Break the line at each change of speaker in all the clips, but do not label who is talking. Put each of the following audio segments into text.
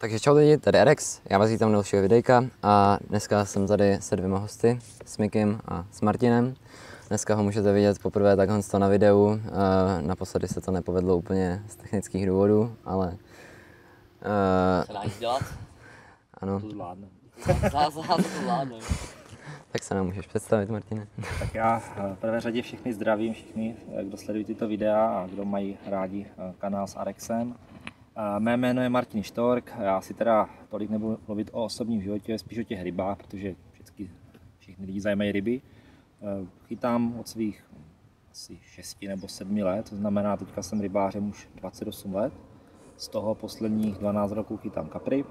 Takže čau lidi, tady Erex, já vás vítám dalšího videjka a dneska jsem tady se dvěma hosty, s Mikim a s Martinem. Dneska ho můžete vidět poprvé takhle na videu, eh, naposledy se to nepovedlo úplně z technických důvodů, ale...
Se dá nic dělat?
Ano,
To zvládne.
Zás, zás to
tak se nám můžeš představit, Martine.
Tak já eh, v prvé řadě všechny zdravím, všechny, eh, kdo sledují tyto videa a kdo mají rádi eh, kanál s Arexem. Mé jméno je Martin Štork, já si teda tolik nebudu mluvit o osobním životě, spíš o těch rybách, protože vždycky všichni lidi zajímají ryby. Eh, Chytám od svých asi 6 nebo 7 let, to znamená, teďka jsem rybářem už 28 let. Z toho posledních 12 roků chytám kapry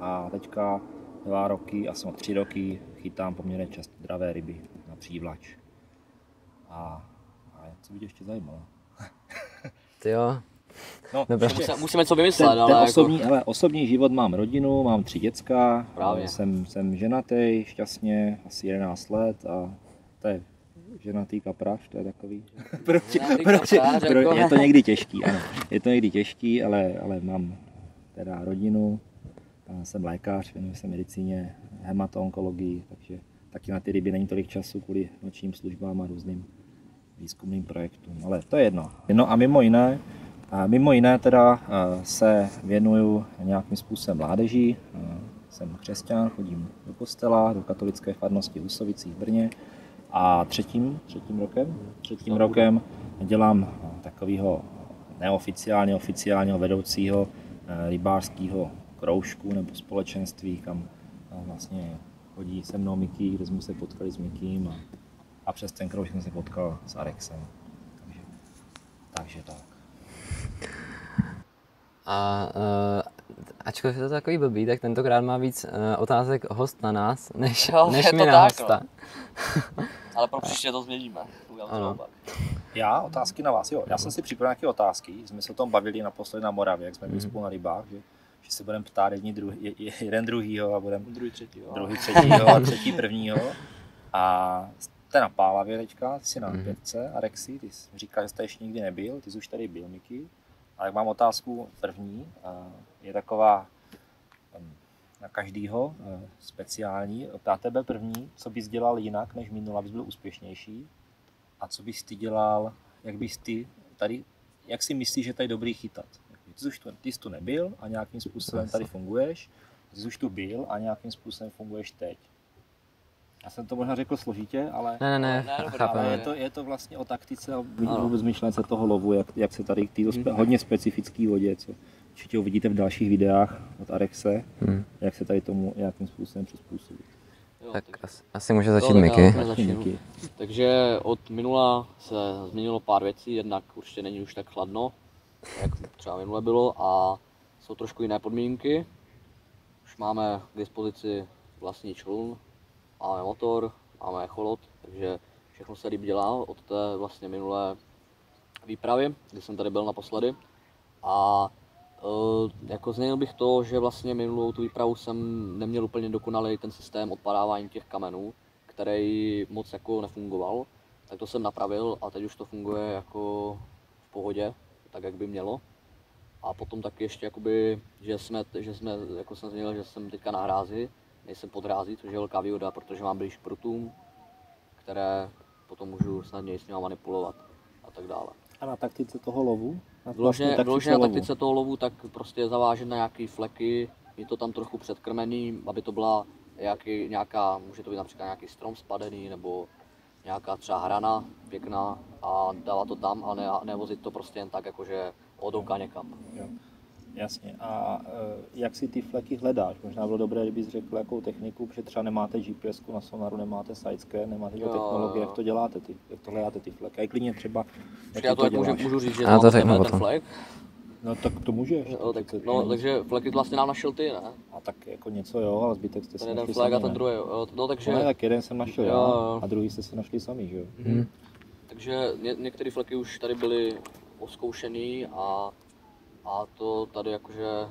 a teďka dva roky, asi tři roky chytám poměrně často dravé ryby na přívlač. A, a co by tě ještě zajímalo?
Ty jo,
No,
Musíme, musíme
ten,
vymyslet,
ten
ale jako,
osobní, ale osobní život mám rodinu, mám tři děcka,
Právě.
jsem, jsem ženatý, šťastně, asi 11 let a to je ženatý kapraš, to je takový. proč,
kapraš,
pro,
jako-
je to někdy těžký, ano. Je to někdy těžký, ale, ale mám teda rodinu, jsem lékař, věnuji se medicíně, hematoonkologii, takže taky na ty ryby není tolik času kvůli nočním službám a různým výzkumným projektům, ale to je jedno. No a mimo jiné, a mimo jiné teda eh, se věnuju nějakým způsobem mládeží. Eh, Jsem křesťan, chodím do kostela, do katolické farnosti v Husovicích v Brně a třetím, třetím rokem, třetím rokem dělám takového neoficiálně oficiálního vedoucího eh, rybářského kroužku nebo společenství, kam eh, vlastně chodí se mnou Miky, kde jsme se potkali s Mikým a, a přes ten kroužek jsem se potkal s Arexem. Takže, takže tak.
A uh, ačkoliv je to takový blbý, tak tentokrát má víc uh, otázek host na nás, než,
Jo,
než
je
my
to
na
tak,
hosta.
ale pro příště to změníme.
Ano.
Já, otázky na vás, jo. Já jsem si připravil nějaké otázky, jsme se o tom bavili naposledy na Moravě, jak jsme byli
Mhm.
spolu na rybách, že, že se budeme ptát jedni druhý, je- je- jeden druhýho a budeme
Druhý, třetí, jo.
druhý třetího a třetí prvního. A jste na Pálavě teďka, ty jsi na
Mhm.
pětce, Arexi, ty jsi říkal, že jste ještě nikdy nebyl, ty jsi už tady byl, Miky. A jak mám otázku první, a je taková na každýho eh, speciální. Na tebe první, co bys dělal jinak než minule, abys byl úspěšnější? A co bys ty dělal, jak bys ty tady, jak si myslíš, že tady je dobrý chytat? Ty jsi, tu, ty jsi tu nebyl a nějakým způsobem tady funguješ, ty jsi už tu byl a nějakým způsobem funguješ teď. Já jsem to možná řekl složitě, ale,
Ne, ne, ne,
Ne,
je, to, je to vlastně o taktice a
Ano.
vůbec myšlence toho lovu, jak, jak se tady k této spe, hodně specifické vodě, co určitě uvidíte v dalších videách od Arexe,
Hmm.
jak se tady tomu nějakým způsobem přizpůsobit.
Jo,
Tak
tak-
asi, asi může začít. Miky.
Takže od minula se změnilo pár věcí, jednak určitě není už tak chladno, jak třeba minule bylo a jsou trošku jiné podmínky. Už máme k dispozici vlastní člun, máme motor, máme echolot, takže všechno se líp dělá od té vlastně minulé výpravy, kdy jsem tady byl naposledy. A e, jako změnil bych to, že vlastně minulou tu výpravu jsem neměl úplně dokonalý ten systém odpadávání těch kamenů, který moc jako nefungoval, tak to jsem napravil a teď už to funguje jako v pohodě, tak jak by mělo. A potom taky ještě jakoby, že jsme, že jsme, jako jsem zmínil, že jsem teďka na hrázi, nejsem pod hrází, což je velká výhoda, protože mám blíž k prutům, které potom můžu snadněji s nimi manipulovat a tak dále.
A na taktice toho lovu? Na
Vložně,
taktice
vložně na
lovu.
taktice toho lovu, tak prostě zavážet na nějaký fleky, je to tam trochu předkrmený, aby to byla nějaký, nějaká, může to být například nějaký strom spadený, nebo nějaká třeba hrana pěkná a dávat to tam a ne, nevozit to prostě jen tak, jakože odouka někam.
Jo. Jasně. A e, jak si ty fleky hledáš? Možná bylo dobré, kdybys řekl, jakou techniku, protože třeba nemáte GPS na sonaru, nemáte sidescan, nemáte
Jo,
technologie,
jo.
jak to děláte, ty, jak to hledáte ty fleky. A i klidně třeba, jak
Já to tak můžu, můžu říct, že
Já to
ten flek,
No tak to můžeš.
jo, tak,
to-
no, takže fleky vlastně nám našel ty, ne?
A tak jako něco jo, ale zbytek jste si
Ten jeden
našli
flek a
sami,
ten
ne?
druhý, jo. no takže...
No ne, tak jeden jsem našel
Jo,
já
jo.
a druhý jste si našli sami, že jo?
Hmm.
Takže ně, některé fleky už tady byly oskoušený a, a to tady jakože, eh,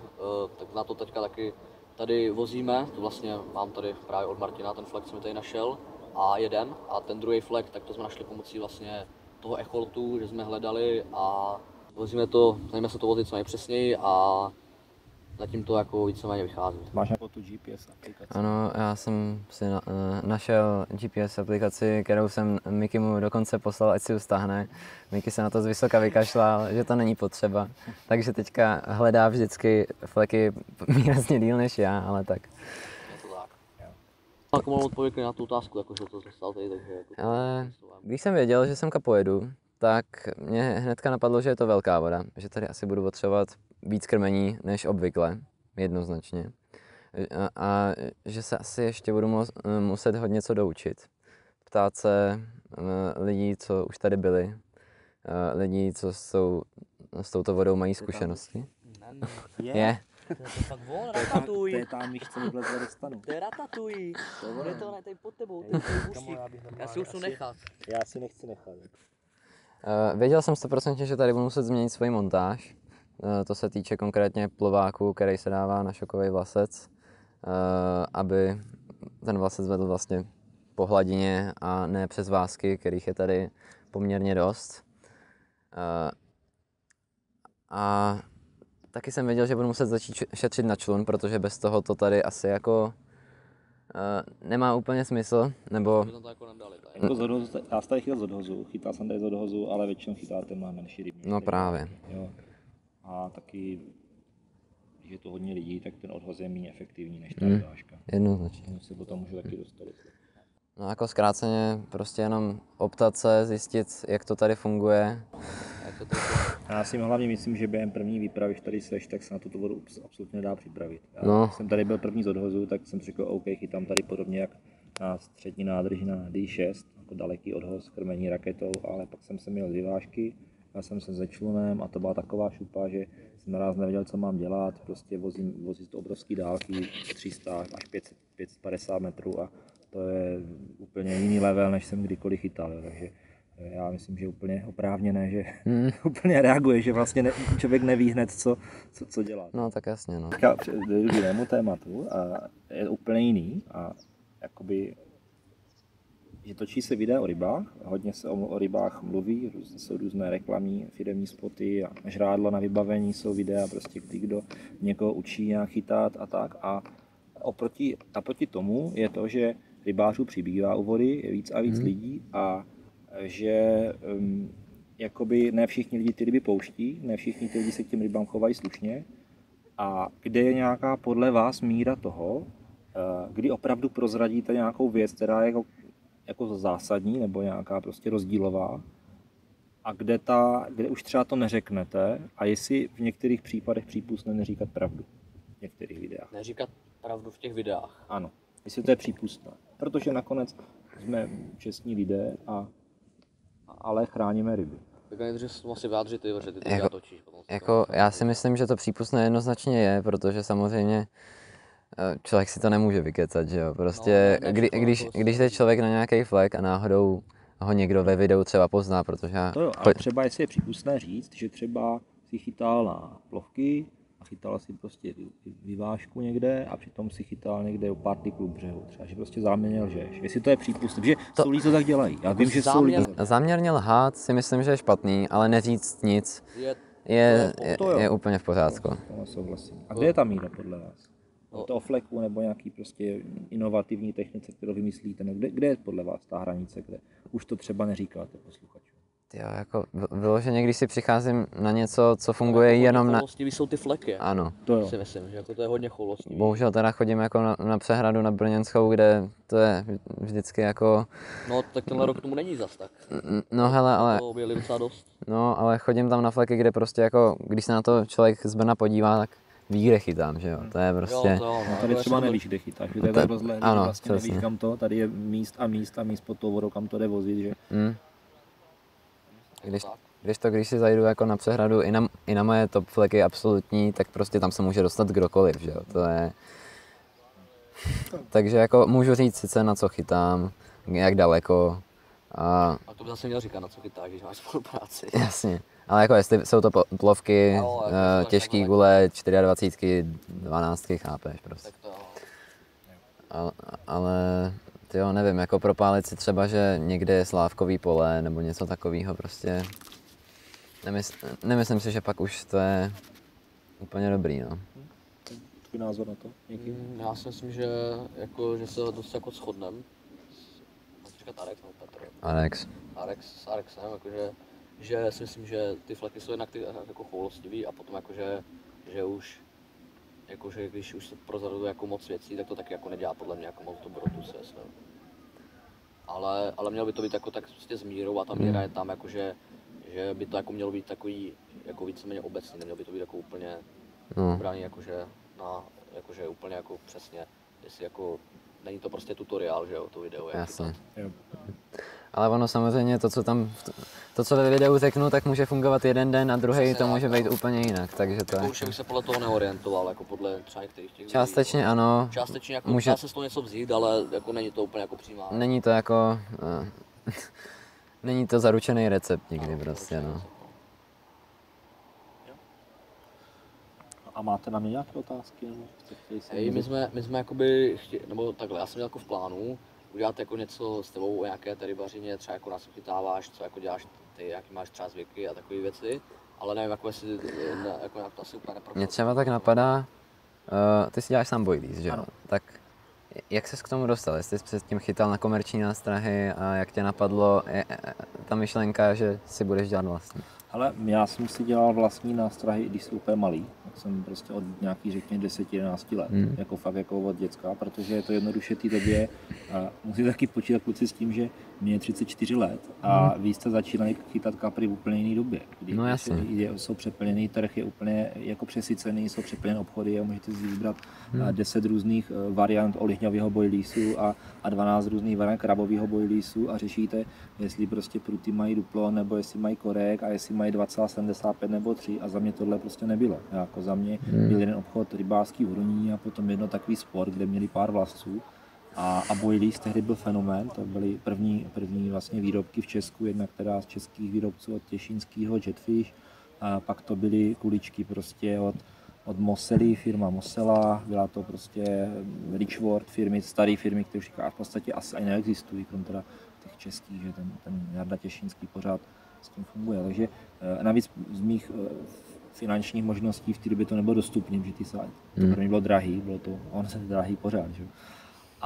tak na to teďka taky tady vozíme, to vlastně mám tady právě od Martina, ten flek jsem tady našel. A jeden. A ten druhý flek, tak to jsme našli pomocí vlastně toho echolotu, že jsme hledali a vozíme to, snažíme se to vozit co nejpřesněji a zatím to jako víceméně vychází.
Máš jako tu GPS aplikaci?
Ano, já jsem si na, eh, našel GPS aplikaci, kterou jsem Mikimu dokonce poslal, ať si ji stáhne. Miki se na to z vysoka vykašlal, že to není potřeba, takže teďka hledá vždycky fleky výrazně díl než já, ale tak.
Tak. Jako malou odpověď na tu otázku, jakože to dostal tady, takže... Jako
Ale když jsem věděl, že semka pojedu, tak mě hnedka napadlo, že je to velká voda, že tady asi budu potřebovat víc krmení než obvykle, jednoznačně. A, a že se asi ještě budu mu, muset hodně co doučit. Ptát se eh, lidí, co už tady byli, eh, lidí, co jsou s touto vodou mají zkušenosti. Je,
To je fakt
To je tam, to je tam, dostanu.
To je ratatuj. To je to ne, tady pod tebou,
já
si už nechat.
Já si nechci nechat.
Uh, věděl jsem 100%, že tady budu muset změnit svoji montáž. Uh, to se týče konkrétně plováku, který se dává na šokový vlasec, uh, aby ten vlasec vedl vlastně po hladině a ne přes vásky, kterých je tady poměrně dost. Uh, a taky jsem věděl, že budu muset začít šetřit na člun, protože bez toho to tady asi jako uh, nemá úplně smysl, nebo
to jako.
Jako já jsem tady chytal z odhozu, chytal jsem tady z odhozu, ale většinou chytáte na menší rybník.
no právě.
Jo. A taky, když je to hodně lidí, tak ten odhoz je méně efektivní než ta
Hmm.
vyvážka.
Jednoznačně.
Se potom můžu taky dostat.
No jako zkráceně prostě jenom optat se, zjistit, jak to tady funguje.
Já si hlavně myslím, že během první výpravy, když tady seš, tak se na tuto vodu abs- absolutně nedá připravit. Já
No.
jsem tady byl první z odhozu, tak jsem řekl, OK, chytám tady podobně jak na střední nádrži na D6, jako daleký odhoz, krmení raketou, ale pak jsem se měl z vyvážky, já jsem se se člunem a to byla taková šupa, že jsem naraz nevěděl, co mám dělat, prostě vozím, vozím to obrovský dálky, 300 až 500, 550 metrů a to je úplně jiný level, než jsem kdykoliv chytal, jo. takže eh, já myslím, že úplně oprávněné, že
Hmm.
úplně reaguje, že vlastně ne, člověk neví hned, co, co, co dělat.
No tak jasně, no.
K jinému tématu a je úplně jiný a jakoby že točí se videa o rybách, hodně se o, o rybách mluví, růz, jsou různé reklamní firmní spoty a žrádlo na vybavení, jsou videa prostě, kdy kdo někoho učí nějak chytat a tak a oproti, naproti tomu je to, že rybářů přibývá u vody, je víc a víc
Hmm.
lidí a že um, jakoby ne všichni lidi ty ryby pouští, ne všichni ty lidi se k těm rybám chovají slušně a kde je nějaká podle vás míra toho, eh, kdy opravdu prozradíte nějakou věc, která je jako, jako zásadní nebo nějaká prostě rozdílová a kde, ta, kde už třeba to neřeknete a jestli v některých případech přípustné neříkat pravdu v některých videách.
Neříkat pravdu v těch videách.
Ano, jestli to je přípustné. Protože nakonec jsme čestní lidé, a, ale chráníme ryby.
Tak nejdřív se asi vyjádřit ty, protože ty to
Jako-
točíš. Potom
Jako, já si myslím, že to přípustné jednoznačně je, protože samozřejmě člověk si to nemůže vykecat, že jo. Prostě,
No,
kdy, když,
jako
když jde člověk na nějaký flek a náhodou ho někdo ve videu třeba pozná, protože já...
To jo, ale třeba jestli je přípustné říct, že třeba si chytal na plovky a chytal si prostě vy- vy- vyvážku někde a přitom si chytal někde u pár tyklů břehu. Třeba, že prostě záměnil žeš. Jestli to je přípustné, protože
To-
jsou lidi, co tak dělají. Já
Jako
vím, že jsou
záměr-
lidi.
Záměrně lhát si myslím, že je špatný, ale neříct nic
Je,
je,
To
je,
to jo.
je úplně v pořádku.
To souhlasím. A kde je ta míra podle vás?
No.
To o fleku nebo nějaký prostě inovativní technice, kterou vymyslíte? No, kde, kde je podle vás ta hranice, kde už to třeba neříkáte posluchačům?
Jo, jako vyloženě, když si přicházím na něco, co funguje jenom na...
Choulostivý jsou ty fleky.
Ano.
To jo.
Si myslím, že jako to je hodně choulostivý.
Bohužel teda chodím jako na, na přehradu na Brněnskou, kde to je vždycky jako...
No, tak tenhle rok tomu není zas tak.
No hele, ale...
To objeli docela dost.
No, ale chodím tam na fleky, kde prostě jako, když se na to člověk z Brna podívá, tak ví, kde chytám, že jo. To je prostě...
Jo, to jo,
No,
no,
tady
to je
třeba nevíš, kde chytáš, že to je
To
tak rozlehlý,
ano,
vlastně nevíš,
přesně.
kam to, tady je míst a míst a míst pod tou vodou, kam to jde vozit, že
Hm. Když, když to, když si zajdu jako na přehradu i na, i na moje top fleky absolutní, tak prostě tam se může dostat kdokoliv, že jo. To je... Takže jako můžu říct sice na co chytám, jak daleko, a
A to by zase měl říkat, na co chytáš, když máš spolupráci.
jasně. Ale jako jestli jsou to plovky,
Jo, jako
eh,
to
těžký
takhle.
gule, 24, 12, chápeš prostě.
Tak to.
Ale, ale ty jo, nevím, jako propálit si třeba, že někde je slávkový pole nebo něco takového prostě. Nemysl, nemyslím si, že pak už to je úplně dobrý, no.
svůj názor na to? Něký?
Mm, Já si myslím, že, jako, že se dost jako shodnem. Mám říkat Alex nebo Petr?
Alex.
Arex, s Arexem, jakože, že si myslím, že ty fleky jsou jednak ty jako choulostivý a potom jakože, že už jakože když už se prozraduje jako moc věcí, tak to taky jako nedělá podle mě jako moc dobrotu se myslím. Ale, ale mělo by to být jako tak prostě s mírou a ta míra je tam jakože, že by to jako mělo být takový jako víceméně obecný, nemělo by to být jako úplně
No.
braný jakože na, jakože úplně jako přesně, jestli jako není to prostě tutoriál, že jo, to video. jak
Jasně.
Jo.
Ale ono samozřejmě to, co tam, to, co ve videu řeknu, tak může fungovat jeden den a druhý
Přesně
to může být
no.
úplně jinak, takže to
Jako
je...
už bych se podle toho neorientoval, jako podle třeba některých těch videí.
Částečně ano,
Částečně jako
může-
dá se z toho něco vzít, ale jako není to úplně jako přímá.
není to jako... eh, není to zaručený recept nikdy prostě, no.
A máte na mě nějaké otázky? Nebo
Hej, my jsme, my jsme jakoby, chtě, nebo takhle, já jsem měl jako v plánu udělat jako něco s tebou o nějaké té rybařině, třeba jako nás chytáváš, co jako děláš ty, jaký máš třeba zvyky a takové věci, ale nevím, jako jestli, ne, jako nějak to asi úplně
Mě
neprošlo.
třeba tak napadá, uh, ty si děláš sám boilies, že jo?
Ano.
Tak jak ses k tomu dostal? Jestli jsi předtím chytal na komerční nástrahy a jak tě napadlo je, je, ta myšlenka, že si budeš dělat vlastní?
Ale já jsem si dělal vlastní nástrahy, i když jsem úplně malý. Tak jsem prostě od nějakých, řekněme, 10-11 let.
Hmm.
Jako fakt jako od děcka, protože je to jednoduše té době. A musíte taky počítat kluci s tím, že mě je 34 let a vy jste začínali chytat kapry v úplně jiné době. Kdy
Hmm. No jasně.
je, jsou přeplněný trh, je úplně jako přesycený, jsou přeplněné obchody a můžete si vybrat
Hmm.
hmm. 10 různých eh, variant olivňového bojlísu a, a 12 různých variant krabového bojlísu a řešíte, jestli prostě pruty mají duplo nebo jestli mají korek a jestli mají 2,75 nebo 3 a za mě tohle prostě nebylo. Jako za mě
Hmm.
byl jeden obchod rybářský v Hroní a potom jedno takový sport, kde měli pár vlasců a, a Boilies tehdy byl fenomén, to byly první, první vlastně výrobky v Česku, jedna která z českých výrobců od Těšínského Jetfish, a pak to byly kuličky prostě od, od Mosely, firma Mosela, byla to prostě Richword firmy, staré firmy, které už v podstatě asi ani neexistují, krom teda těch českých, že ten, ten Jarda Těšínský pořád s tím funguje. Takže eh, navíc z mých eh, finančních možností v té době to nebylo dostupné, že ty sály, to
Hmm.
pro mě bylo drahý, bylo to, on se drahý pořád, že?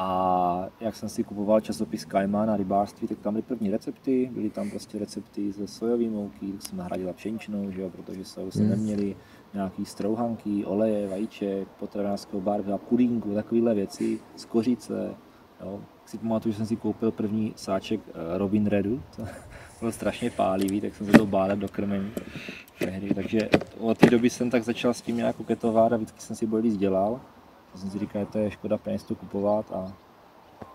A jak jsem si kupoval časopis Kajma na rybářství, tak tam byly první recepty, byly tam prostě recepty ze sojové mouky, tak jsem nahradila pšeničnou, že jo, protože soju
Hmm.
neměli, nějaký strouhanky, oleje, vajíček, potravinářského barva, pudínku, takovéhle věci, z kořice. Jo. Si pamatuju, že jsem si koupil první sáček eh, Robin Redu, to byl strašně pálivý, tak jsem se to bál do krmení tehdy. Takže od té doby jsem tak začal s tím nějak koketovat a vždycky jsem si boilies dělal. Já jsem si říkal, že to je škoda peněz to kupovat a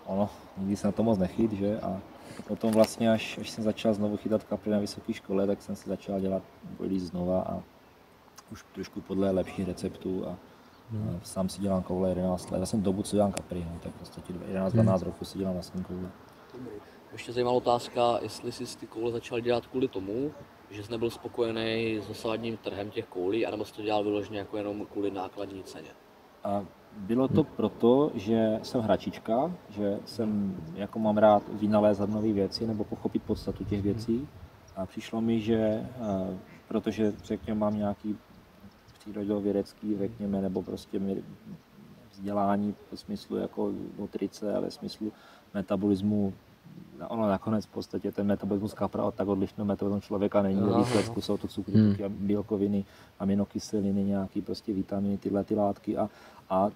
ono, nikdy jsem na to moc nechyt, že? A potom vlastně, až, až jsem začal znovu chytat kapry na vysoké škole, tak jsem si začal dělat boilies znova a už trošku podle lepších receptů a, a sám si dělám koule 11 let. Já jsem dobu, co dělám kapry, no, tak prostě 11-12 roků si dělám vlastní koule.
Ještě zajímavá otázka, jestli jsi ty koule začal dělat kvůli tomu, že jsi nebyl spokojený s dosávadním trhem těch koulí, anebo jsi to dělal vyloženě jako jenom kvůli nákladní ceně.
A bylo to proto, že jsem hračička, že jsem, jako mám rád vynalézat nové věci nebo pochopit podstatu těch věcí. A přišlo mi, že eh, protože řekněme mám nějaký přírodovědecký, řekněme, nebo prostě mi- vzdělání ve smyslu jako nutrice a ve smyslu metabolismu ono nakonec v podstatě ten metabolismus kapra od tak odlišného metabolismu člověka není. Ve
Aha.
výsledku jsou to cukry,
Hmm.
tuky bílkoviny, aminokyseliny, nějaký prostě vitaminy, tyhle ty látky a, a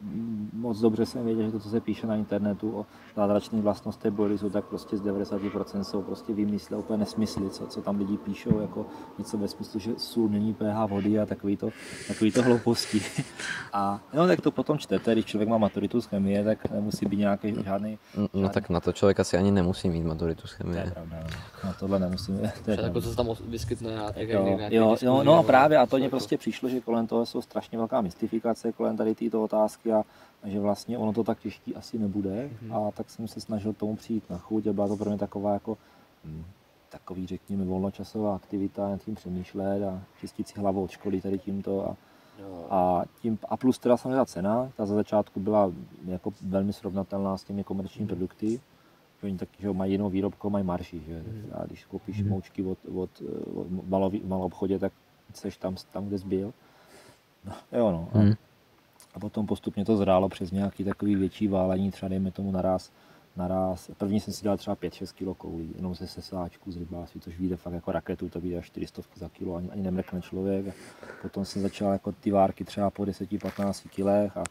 moc dobře jsem věděl, že to, co se píše na internetu o zázračných vlastnostech boilisu, tak prostě z 90% jsou prostě výmysly, úplně nesmysly, co, co tam lidi píšou, jako něco ve smyslu, že sůl mění pH vody a takový to, takový to hlouposti. A no, tak to potom čtete, když člověk má maturitu z chemie, tak nemusí být nějaký žádný
No tak na to člověk asi ani nemusí mít maturitu z
to je
chemie.
pravda, no. na tohle nemusíme. To je
Že
pravda.
jako se tam vyskytne těch
Jo, jo, jo, no a právě a to
jako-
prostě přišlo, že kolem toho jsou strašně velká mystifikace kolem tady této otázky a, a že vlastně ono to tak těžký asi nebude
Mhm.
a tak jsem se snažil tomu přijít na chuť a byla to pro mě taková jako hm, takový, řekněme, volnočasová aktivita, nad tím přemýšlet a čistit si hlavu od školy tady tímto a,
Jo.
a, tím, a plus teda samozřejmě ta cena, ta za začátku byla jako velmi srovnatelná s těmi komerčními produkty, že oni taky, že mají jinou výrobku, mají marži, že? A když koupíš moučky od, od, od malou, malou obchodě, tak jsi tam, tam, kde jsi byl. No, jo, no. A,
Hmm.
Potom postupně to zrálo přes nějaký takový větší válení, třeba dejme tomu naraz, naraz. První jsem si dělal třeba 5-6 kg koulí, jenom ze sesáčku z rybářství, což vyjde fakt jako raketu, to vyjde až 400 za kilo, ani, ani nemrkne člověk. A potom jsem začal jako ty várky třeba po 10-15 kilech a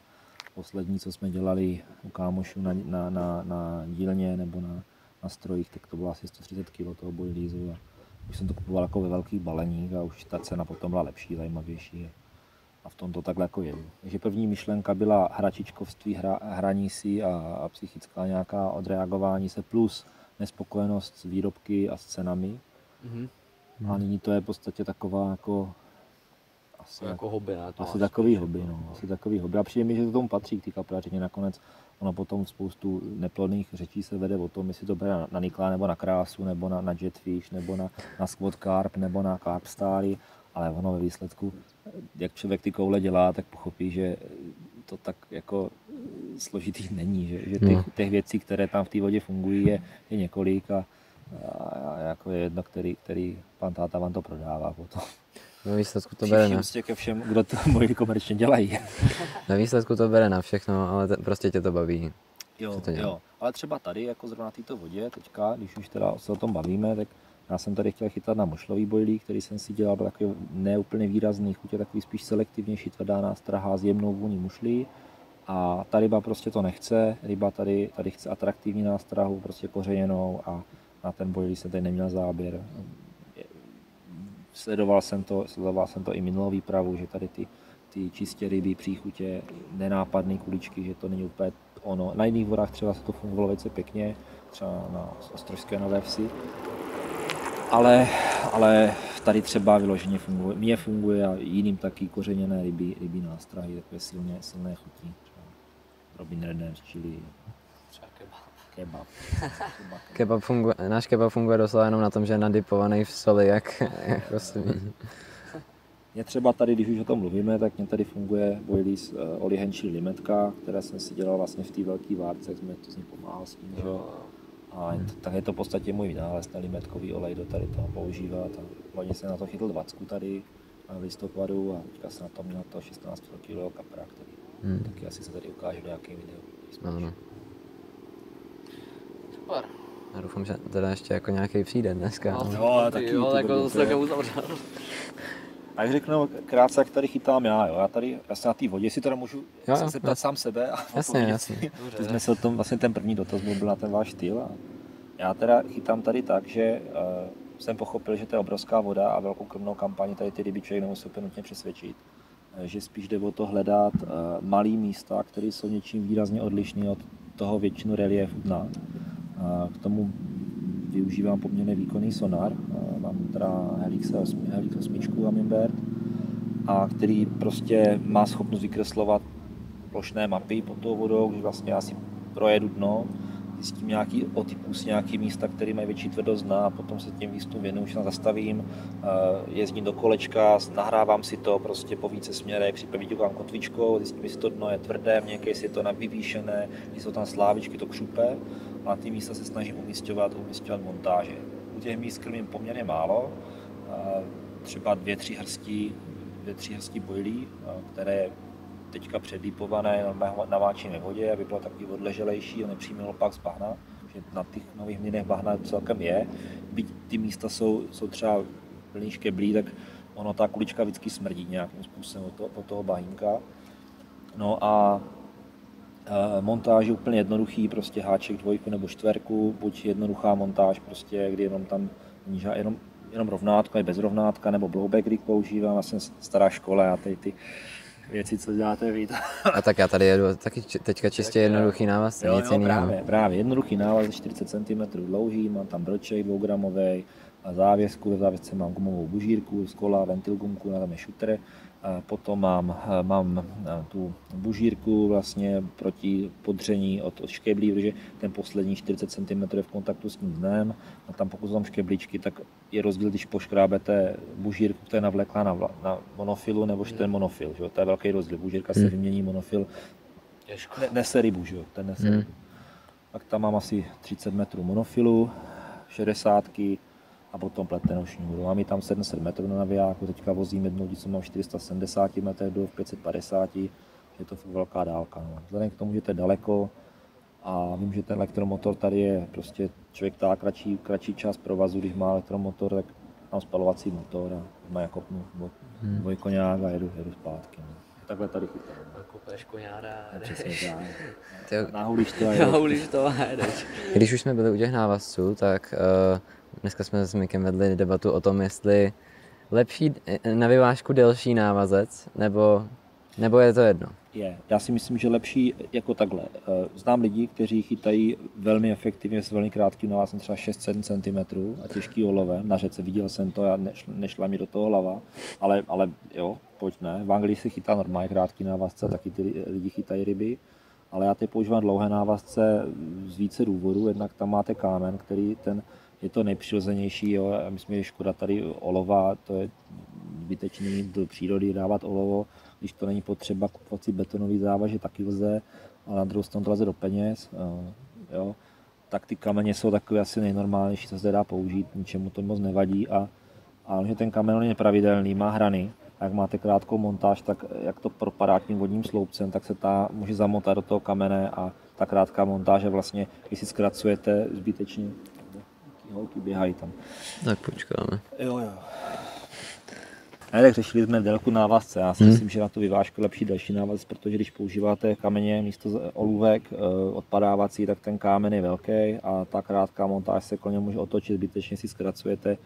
poslední, co jsme dělali u kámošů na, na, na, na dílně nebo na, na strojích, tak to bylo asi 130 kg toho bojlízu. A už jsem to kupoval jako ve velkých baleních a už ta cena potom byla lepší, zajímavější. A v tom to takhle jako jedu. Takže první myšlenka byla hračičkovství, hra, hraní si a, a psychická nějaká odreagování se plus nespokojenost s výrobky a s cenami.
Mhm.
A nyní to je v podstatě taková jako asi,
je jako hobby, ne? To
asi takový
spíš,
hobby,
jako-
no. Asi takový hobby. A přijde mi, že to tomu patří k té kaprařině nakonec. Ono potom spoustu neplodných řečí se vede o tom, jestli to bude na, na nikla, nebo na krásu, nebo na, na jetfish, nebo na, na squat carp, nebo na carp stáry, ale ono ve výsledku, jak člověk ty koule dělá, tak pochopí, že to tak jako složitý není, že, že těch,
No.
těch věcí, které tam v té vodě fungují, je, je několik a, a, jako je jedno, který, který pan táta vám to prodává potom.
Ve výsledku to bere na,
ke všem, kdo to moji komerčně dělají.
ve výsledku to bere na všechno, ale te, prostě tě to baví.
Jo,
to dělá?
jo. Ale třeba tady, jako zrovna na této vodě, teďka, když už teda se o tom bavíme, tak já jsem tady chtěl chytat na mošlový bojlík, který jsem si dělal, byl takový neúplně výrazný chutě, takový spíš selektivnější, tvrdá nástraha s jemnou vůní mušlí. A ta ryba prostě to nechce, ryba tady, tady chce atraktivní nástrahu, prostě kořeněnou a na ten bojlík jsem tady neměl záběr. Sledoval jsem to, sledoval jsem to i minulou výpravu, že tady ty, ty čistě ryby, příchutě, nenápadné kuličky, že to není úplně ono. Na jiných vodách třeba se to fungovalo velice pěkně, třeba na Ostrožské Nové Vsi, ale, ale tady třeba vyloženě funguje, mně funguje a jiným taky kořeněné ryby, rybí nástrahy, takové silně, silné chutí. Třeba Robin Redners, čili
Třeba kebab.
kebab.
Kebab funguje, náš kebab funguje doslova jenom na tom, že je nadipovaný v soli, jak, jako.
Mě třeba tady, když už o tom mluvíme, tak mě tady funguje Boilies uh, Oli Henschel limetka, které jsem si dělal vlastně v té velké várce, jak jsme to s ním pomáhal s tím, že jo. A to, tak je to v podstatě můj vynález, ten limetkový olej do tady toho používat. A loni jsem na to chytl 20 tady v listopadu a teďka jsem na to měl to 16 kg kapra, který
Hmm.
taky asi se tady ukáže v nějakém videu.
No, no.
Super.
Já doufám, že teda ještě jako nějaký přijde dneska.
No,
ale
ty
taky
jo,
to
tak
bude
to se
úplně-
také uzavřel.
Tak řeknu krátce, jak tady chytám já. Jo. Já tady, já se na té vodě si teda můžu
Jo,
se zeptat
jo.
sám sebe. A
Jasně, jasně.
Dobře.
Jsme se o tom, vlastně ten první dotaz byl na ten váš styl. A já teda chytám tady tak, že uh, jsem pochopil, že to je obrovská voda a velkou krmnou kampaň tady ty ryby člověk nemusí úplně nutně přesvědčit. Eh, Že spíš jde o to hledat uh, malý místa, které jsou něčím výrazně odlišné od toho většinu reliefu dna. Uh, k tomu využívám poměrně výkonný sonar. Uh, mám teda Helix, osmi- Helix 8 Humminbird, a který prostě má schopnost vykreslovat plošné mapy pod tou vodou, když vlastně já si projedu dno, zjistím nějaký otypus, nějaký místa, které mají větší tvrdost a potom se těm místům věnuju, už zastavím, eh, jezdím do kolečka, nahrávám si to prostě po více směrech, případně vyťukám kotvičkou, zjistím, jestli to dno je tvrdé, měkké, jestli je to vyvýšené, jestli jsou tam slávičky, to křupe na ty místa se snažím umístěvat, umístěvat montáže. U těch míst krmím poměrně málo, třeba dvě, tři hrstí, dvě, tři hrstí bojlí, které teďka předlípované naváčím ve vodě, aby bylo takový odleželejší a nepřijímalo pak z bahna, že na těch nových mlínech bahna celkem je. Byť ty místa jsou, jsou třeba plný škeblí, tak ono ta kulička vždycky smrdí nějakým způsobem od toho, od toho bahínka. No a montáž je úplně jednoduchý, prostě háček dvojku nebo čtverku, buď jednoduchá montáž, prostě, kdy jenom tam žád, jenom, jenom rovnátka, je bez rovnátka, nebo blowback rig používám, já jsem stará škola a tady ty věci, co děláte vy,
A tak já tady jedu taky teďka čistě jednoduchý návaz,
Jo,
nic
jo,
jiného.
právě, právě. Jednoduchý návaz, 40 cm dlouhý, mám tam brček 2 gramový a závěsku, ve závěsce mám gumovou bužírku z kola, ventil gumku, na tam je šuter. A potom mám, mám tu bužírku vlastně proti podření od, od škeblí, protože ten poslední 40 cm je v kontaktu s tím dnem a tam pokud jsou tam škebličky, tak je rozdíl, když poškrábete bužírku, která je navleklá na, vla- na monofilu, nebo že ten monofil. Že? jo, To je velký rozdíl. Bužírka se
Hmm.
vymění, monofil ne, nese rybu, že ten nese
Hmm.
rybu. Tak tam mám asi 30 metrů monofilu, 60 a potom pletenou šňůru. Mám ji tam 700 metrů na navijáku, teďka vozím jednou, co mám 470 metrů, jdu v 550, je to velká dálka. No. Vzhledem k tomu, že to je daleko a vím, že ten elektromotor tady je prostě člověk tá kratší, kratší čas provazu, když má elektromotor, tak mám spalovací motor a má jako no, hmm. dvojkoňák a jedu, jedu zpátky. No. Takhle tady chytám.
Kopeš koňára a
Přesně tak.
Ty-
Nahulíš to a jedeš.
Nahulíš to a jedeš.
Když už jsme byli u těch návazců, tak uh, dneska jsme s Mikem vedli debatu o tom, jestli lepší eh, na vyvážku delší návazec, nebo, nebo je to jedno.
Je. Já si myslím, že lepší jako takhle. Eh, Znám lidi, kteří chytají velmi efektivně s velmi krátkým návazem, třeba 6-7 cm a těžký olovem. Na řece viděl jsem to, já nešla, nešla mi do toho hlava, ale, ale jo, pojď ne. V Anglii se chytá normálně krátký návazce, taky ty li- lidi chytají ryby. Ale já teď používám dlouhé návazce z více důvodů. Jednak tam máte kámen, který ten je to nejpřirozenější. Jo. A myslím, že škoda tady olova, to je zbytečný do přírody dávat olovo, když to není potřeba kupovat si betonový závaže, taky lze, ale na druhou stranu to lze do peněz. Jo. Tak ty kameně jsou takové asi nejnormálnější, co se dá použít, ničemu to moc nevadí. A, a že ten kamen je pravidelný, má hrany, a jak máte krátkou montáž, tak jak to propadá tím vodním sloupcem, tak se ta může zamotat do toho kamene a ta krátká montáž je vlastně, když si zkracujete zbytečně, ty holky běhají tam.
Tak počkáme.
Jo, jo. Ne, tak řešili jsme délku návazce. Já si
Hmm.
myslím, že na tu vyvážku je lepší delší návaz, protože když používáte kameně místo olůvek eh, odpadávací, tak ten kámen je velký a ta krátká montáž se kolem může otočit, zbytečně si zkracujete,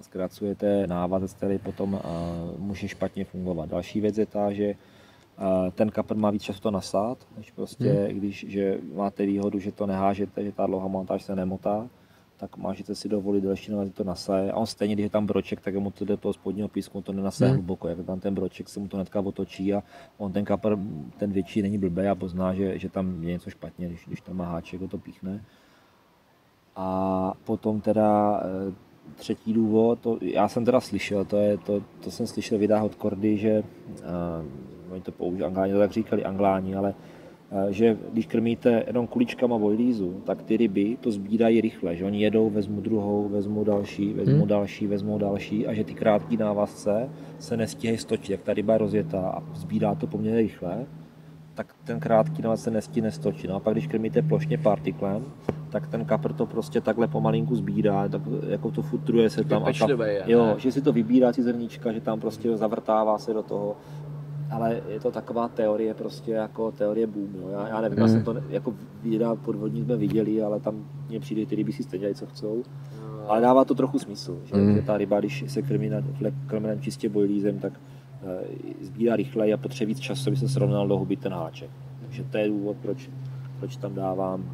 zkracujete návazec, který potom eh, může špatně fungovat. Další věc je ta, že eh, ten kapr má víc času to nasát, než prostě, když že máte výhodu, že to nehážete, že ta dlouhá montáž se nemotá, tak můžete si dovolit delší návaz, to nasaje. A on stejně, když je tam broček, tak mu to jde toho spodního písku, to nenasaje
Hmm.
hluboko. Jak tam ten broček, se mu to hnedka otočí a on ten kapr, ten větší není blbý a pozná, že, že tam je něco špatně, když, když tam má háček, to píchne. A potom teda eh, třetí důvod, to, já jsem teda slyšel, to, je, to, to jsem slyšel vydá od Kordy, že uh, oni to použili, angláni to tak říkali, angláni, ale že když krmíte jenom kuličkama vojlízu, tak ty ryby to sbírají rychle, že oni jedou, vezmu druhou, vezmu další, vezmu
Hmm.
další, vezmu další a že ty krátké návazce se nestíhají stočit, jak ta ryba je rozjetá a sbírá to poměrně rychle, tak ten krátký návaz se nestihne stočit. No a pak když krmíte plošně partiklem, tak ten kapr to prostě takhle pomalinku sbírá, tak jako to futruje se tam. A
pečlivý je,
jo, že si to vybírá ty zrníčka, že tam prostě zavrtává se do toho. Ale je to taková teorie, prostě jako teorie boom, jo. Já, já nevím, já
Mm.
jsem to, jako videa podvodní jsme viděli, ale tam mně přijde, ty ryby si stejně dělají, co chcou. Ale dává to trochu smysl, že,
Mm.
že ta ryba, když se krmí na, krmenem čistě bojlízem, tak e, sbírá rychleji a potřebuje víc času, aby se srovnal do huby ten háček. Takže to je důvod, proč, proč tam dávám,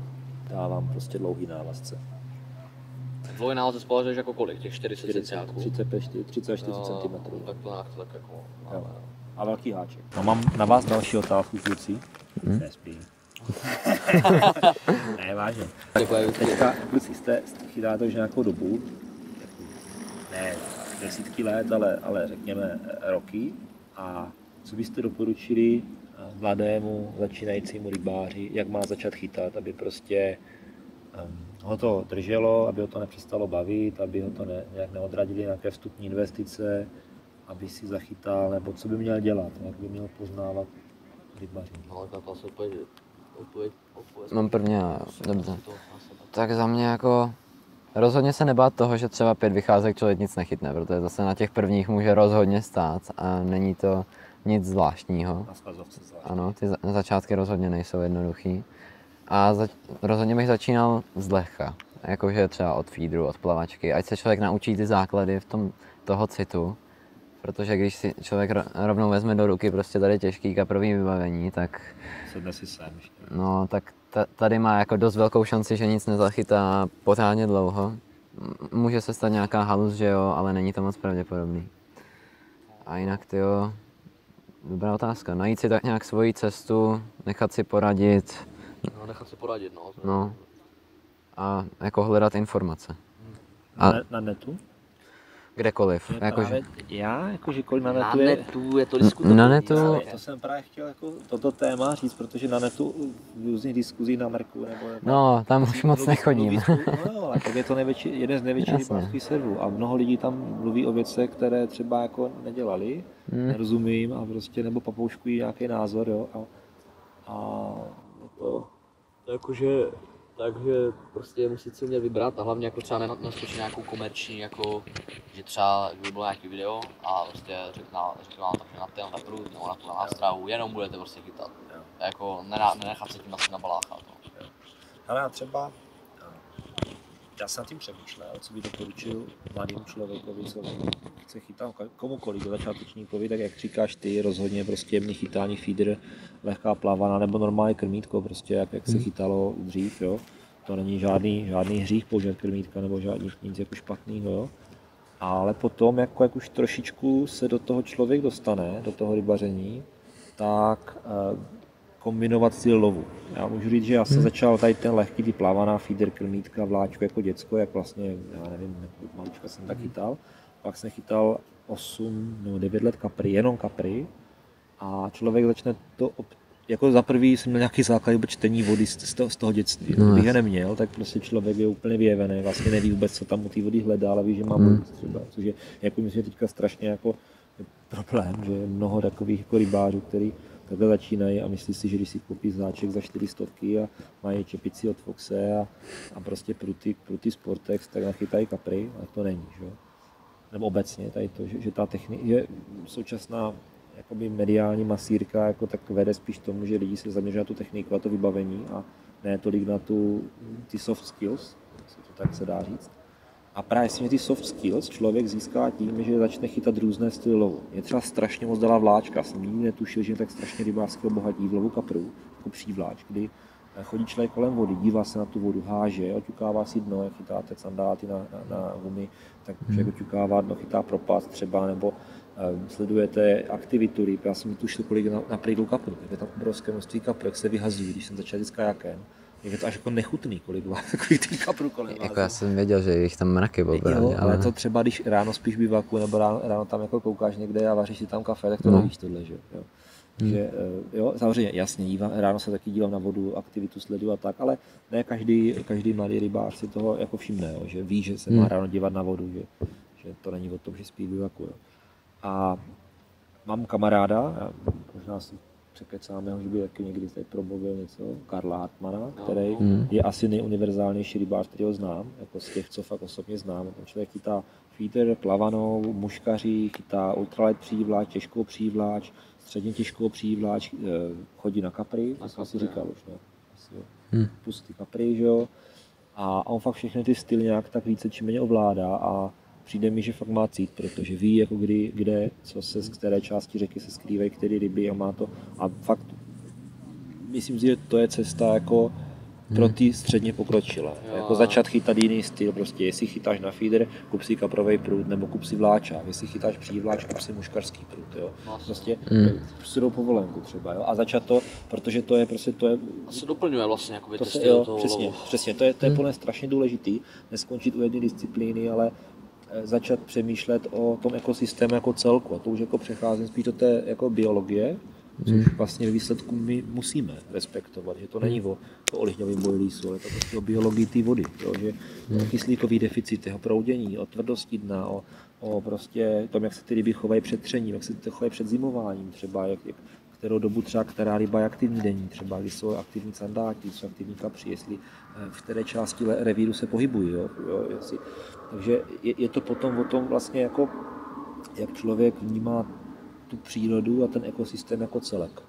dávám prostě dlouhý návazce.
Dvoj návaz společeš jako kolik? Těch 40 centiáků?
30, 30 až 40
No,
cm.
Tak to nějak tak jako...
Jo. A velký háček. No mám na vás další otázku, kluci.
Hmm?
Nespí. ne, vážně.
Děkuji.
Teďka, kluci, jste, chytáte už nějakou dobu, ne desítky let, ale, ale řekněme eh, roky. A co byste doporučili eh, mladému začínajícímu rybáři, jak má začat chytat, aby prostě um, ho to drželo, aby ho to nepřestalo bavit, aby ho to ne, nějak neodradili nějaké vstupní investice, aby si zachytal, nebo co by měl dělat, jak by měl poznávat rybaři.
No, tak asi odpověď, odpověď, odpověď.
Mám prvně, já, dobře. Tak za mě jako rozhodně se nebát toho, že třeba pět vycházek člověk nic nechytne, protože zase na těch prvních může rozhodně stát a není to nic zvláštního. Ano, ty za- začátky rozhodně nejsou jednoduchý. A za, rozhodně bych začínal zlehka. Jakože třeba od feederu, od plavačky, ať se člověk naučí ty základy v tom, toho citu. Protože když si člověk ro- rovnou vezme do ruky prostě tady těžký kaprový vybavení, tak
Sedne si sem ještě.
No, tak ta- tady má jako dost velkou šanci, že nic nezachytá pořádně dlouho. Může se stát nějaká halus, že jo, ale není to moc pravděpodobný. A jinak, ty jo, dobrá otázka. Najít si tak nějak svoji cestu, nechat si poradit,
No, nechat si poradit, no.
no, a jako hledat informace. A
Na, na netu?
Kdekoliv.
Je
Jakože,
právě já, jakože kolik na
Na
netu je,
netu je to diskutabilní.
Na netu-
ale
to jsem právě chtěl jako toto téma říct, protože na netu v různých diskuzích na Merku nebo
no, tam už moc
mluví-
nechodím.
mluví No, tak je to největší, jeden z největších rybářských serverů a mnoho lidí tam mluví o věcech, které třeba jako nedělali,
Hmm.
nerozumím a prostě nebo papouškují nějaký názor, jo, a, a
to, to jakože, takže prostě musíte si umět vybrat a hlavně jako třeba ne- naskočit nějakou komerční, jako, že třeba kdyby bylo nějaký video a prostě řekne vám tak na ten na prut nebo na tu nástrahu, jenom budete prostě chytat.
Jo.
Jako nenechat se tím asi nabaláchat. No.
Ale já třeba, já jsem nad tím přemýšlel, co by doporučil mladému člověkovi, co chce chytat, komukoliv, do začátečníkovi, tak jak říkáš ty, rozhodně prostě jemný chytání feeder, lehká plavaná nebo normální krmítko, prostě jak, jak se chytalo dřív, jo. To není žádný, žádný hřích používat krmítka nebo žádný nic jako špatného, jo. Ale potom, jako, jak už trošičku se do toho člověk dostane, do toho rybaření, tak eh, kombinovat styl lovu. Já můžu říct, že já jsem začal tady ten lehký, ty plávaná feeder, krmítka, vláčku jako děcko, jak vlastně, já nevím, malička jsem tak chytal. Pak jsem chytal 8 nebo 9 let kapry, jenom kapry. A člověk začne to, ob- jako za prvý jsem měl nějaký základ čtení vody z toho, z toho dětství.
No,
Kdybych je neměl, tak prostě člověk je úplně vyjevený, vlastně neví vůbec, co tam u té vody hledá, ale ví, že má
Hmm.
vodu třeba, což je, jako myslím, teďka strašně jako problém, že je mnoho takových jako rybářů, který takhle začínají a myslí si, že když si koupí záček za 400 a mají čepici od Foxe a, a prostě pruty, pruty Sportex, tak nachytají kapry, ale to není, že? Nebo obecně tady to, že, že ta technika, že současná jakoby mediální masírka jako tak vede spíš tomu, že lidi se zaměřují na tu techniku a to vybavení a ne tolik na tu, ty soft skills, jestli to tak se dá říct. A právě si, že ty soft skills člověk získá tím, že začne chytat různé styly lovu. Mě třeba strašně moc dala vláčka, jsem nikdy netušil, že je tak strašně rybářského bohatí v lovu kaprů, jako přívláč, kdy eh, chodí člověk kolem vody, dívá se na tu vodu, háže, oťukává si dno, jak chytáte sandáty na, na, na gumy, tak člověk oťukává dno, chytá propast třeba, nebo eh, sledujete aktivitu ryb. Já jsem tušil, kolik na, na prýdlu kapru, je tam obrovské množství kapr, jak se vyhazují, když jsem začal s kajakem. Je to až jako nechutný, kolik vás takových těch kaprů kolem vás
Jako já
je.
jsem věděl, že jich tam mraky opravdu,
ale
ale
to třeba, když ráno spíš v bivaku, nebo ráno, ráno tam jako koukáš někde a vaříš si tam kafe, tak to
No.
nevíš tohle, že jo. Takže eh, jo, samozřejmě, jasně, dívám, ráno se taky dívám na vodu, aktivitu sleduju a tak, ale ne každý, každý mladý rybář si toho jako všimne, jo, že ví, že se má
Hmm.
ráno dívat na vodu, že, že to není o tom, že spí v bivaku. Jo. A mám kamaráda, já možná si překecáme ho, že by taky někdy tady promluvil něco, Karla Hartmana, který
Hmm.
je asi nejuniverzálnější rybář, který ho znám, jako z těch, co fakt osobně znám. Ten člověk chytá feeder, plavanou, muškaří, chytá ultralight přívláč, těžkou přívláč, středně těžkou přívláč, eh, chodí na kapry, to jsem si říkal už, ne? Asi, jo.
Hmm.
Pustý kapry, že jo. A on fakt všechny ty styly nějak tak více či méně ovládá a přijde mi, že fakt má cít, protože ví, jako kdy, kde, co se, z které části řeky se skrývají, které ryby a má to. A fakt myslím si, že to je cesta jako pro ty středně pokročilé.
Jo.
Jako začat chytat jiný styl, prostě jestli chytáš na feeder, kup si kaprový prut, nebo kup si vláčák, jestli chytáš přívláč, kup si muškarský prut, jo.
No,
Prostě
Mm.
si jdou povolenku třeba, jo. A začat to, protože to je prostě, to je
To se doplňuje vlastně jakoby
to se,
styl
jo,
toho
přesně,
lovu.
přesně, to je, to je podle mě strašně důležitý, neskončit u jedné disciplíny, ale začat přemýšlet o tom ekosystému jako celku. A to už jako přecházím spíš do té jako biologie, což vlastně ve výsledku my musíme respektovat, že to není o, o olivňovém bojlísu, ale to prostě o biologii té vody, jo, že o kyslíkový deficit, jeho proudění, o tvrdosti dna, o, o prostě tom, jak se ty ryby chovají před třením, jak se ty chovají před zimováním, třeba jak, jak kterou dobu třeba která ryba je aktivní denní, třeba když jsou aktivní sandáti, jsou aktivní kapři, jestli eh, v které části revíru se pohybují. Jo? Jo, jestli. Takže je, je, to potom o tom vlastně jako, jak člověk vnímá tu přírodu a ten ekosystém jako celek.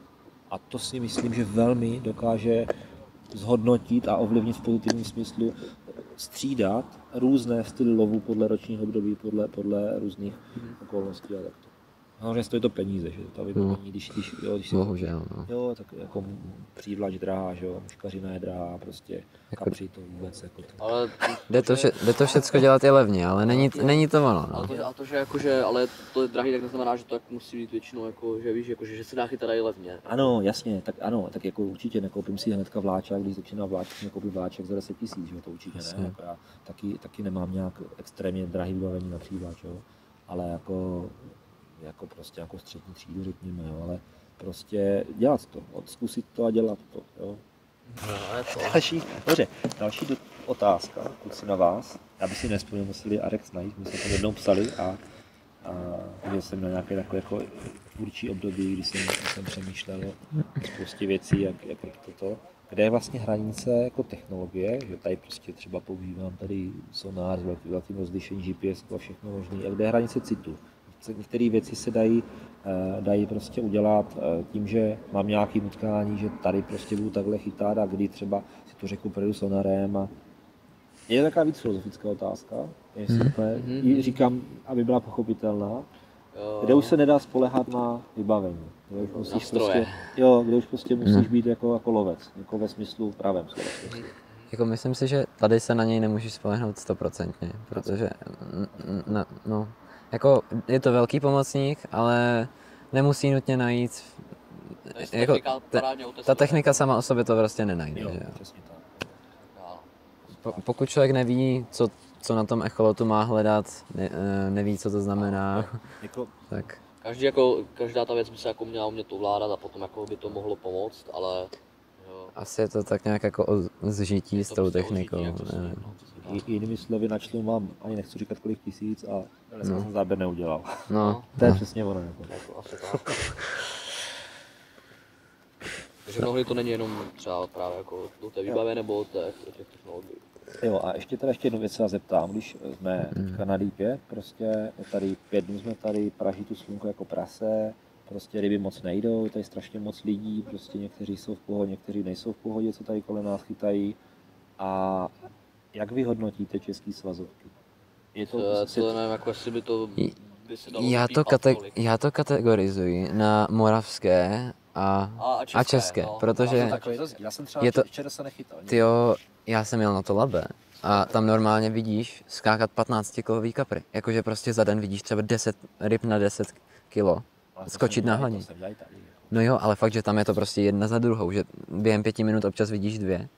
A to si myslím, že velmi dokáže zhodnotit a ovlivnit v pozitivním smyslu, střídat různé styly lovu podle ročního období, podle, podle různých okolností a takto. Samozřejmě stojí to peníze, že ta vybavení, když, když, jo, když si
bohužel, no.
Jo, tak jako přívlač drahá, že jo, muškařina je drahá, prostě
Jako-
kapři to vůbec jako to.
Ale
Jde to, vše, jde to všecko dělat i levně, ale není, není to ono, no.
A to, a to, že jakože, ale to je drahý, tak neznamená, že to tak musí být většinou, jako, že víš, jakože, že se dá chytat i levně.
Ano, jasně, tak ano, tak jako určitě nekoupím si hnedka vláček, když začíná vláček, nekoupím vláček za 10 tisíc, že jo, to určitě
Jasně.
ne, jako já taky, taky nemám nějak extrémně drahý vybavení na přívlač, jo. ale jako, jako prostě jako střední třídu, řekněme, jo, ale prostě dělat to, zkusit to a dělat to, jo. Další, dobře, další do, otázka, kluci na vás. Já bych si nespomněl, museli Arex najít, my jsme to jednou psali a, a viděl jsem na nějaké takové jako tvůrčí období, kdy jsem, kdy jsem přemýšlel o spoustě věcí, jak, jak, jak toto. Kde je vlastně hranice jako technologie, že tady prostě třeba používám tady sonar, velkým rozlišení GPS a všechno možné. A kde je hranice citu? Některé věci se dají, eh, dají prostě udělat eh, tím, že mám nějaký utkání, že tady prostě budu takhle chytat a kdy třeba si to řeknu predu sonarem a je taková víc filozofická otázka, jestli hmm. úplně, mm-hmm. říkám, aby byla pochopitelná, kde už se nedá spolehat na vybavení. Kde už musíš prostě, jo, kde už prostě musíš hmm. být jako, jako lovec, jako ve smyslu pravém
slova. Jako myslím si, že tady se na něj nemůžeš spolehnout stoprocentně, protože no, jako je to velký pomocník, ale nemusí nutně najít jako, te, ta technika sama o sobě to prostě nenajde. Jo, že jo? Po, pokud člověk neví, co, co na tom echolotu má hledat, ne, eh, neví, co to znamená, jako, tak...
Každý jako, každá ta věc by se jako měla umět ovládat a potom jako by to mohlo pomoct, ale...
Jo. Asi je to tak nějak jako o zžití s tou prostě technikou. Zžití,
Jinými slovy načnu mám, ani nechci říkat kolik tisíc a dneska no. jsem záběr neudělal.
No.
to je
no.
přesně ono. Jako.
jako tak. Takže mnohdy to není jenom třeba právě jako do té výbavy nebo té, těch technologií.
Jo, a ještě teda ještě jednu věc se vás zeptám, když jsme hmm. teďka na lípě, prostě tady pět dnů jsme tady, praží tu slunko jako prase, prostě ryby moc nejdou, tady strašně moc lidí, prostě někteří jsou v pohodě, někteří nejsou v pohodě, co tady kolem nás chytají. A jak vy hodnotíte český svazovky?
Je to, to, prostě... to nevím, jako jestli by to by se dalo
já to, kate- já to kategorizuji na moravské a, a, české, a české no. protože
já jsem třeba je to, se nechytal.
Tyjo, já jsem jel na to labe a tam normálně vidíš skákat 15 kilový kapry. Jakože prostě za den vidíš třeba 10 ryb na 10 kilo. Skočit na hlaní. No jo, ale fakt, že tam je to prostě jedna za druhou, že během pěti minut občas vidíš dvě.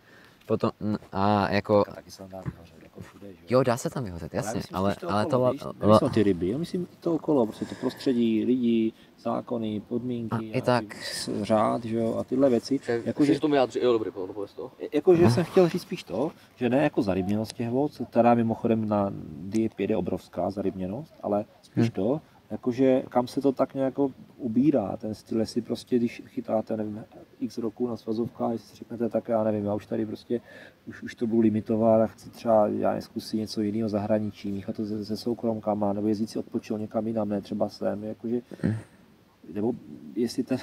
Potom, a jako... Taky se dá jako všude, že? Jo, dá se tam vyhozet, jasně, ale, ale to...
Ale to, la, la, ty ryby, já myslím to okolo, prostě to prostředí, lidi, zákony, podmínky,
a, i tak.
řád, že jo, a tyhle věci.
Jako, že, to vyjádří, jo, dobrý, pověz to.
Jakože jsem chtěl říct spíš to, že ne jako zarybněnost těch vod, která mimochodem na DIP je obrovská zarybněnost, ale spíš hmm. to, jakože kam se to tak nějak ubírá, ten styl, jestli prostě, když chytáte, nevím, x roku na svazovkách, jestli si řeknete, tak já nevím, já už tady prostě, už, už to budu limitovat a chci třeba, já neskusím něco jiného zahraničí, míchat to se, se soukromkama, nebo jezdit si odpočil někam jinam, ne třeba sem, jakože, nebo jestli ten,